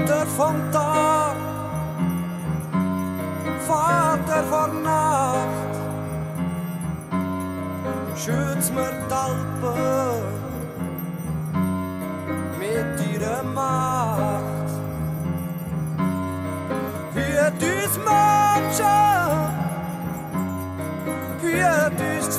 Vader vandaag, Vader vannacht, schütz mir die Alpen mit ihrer Macht. Hüt uns Menschen, hüt uns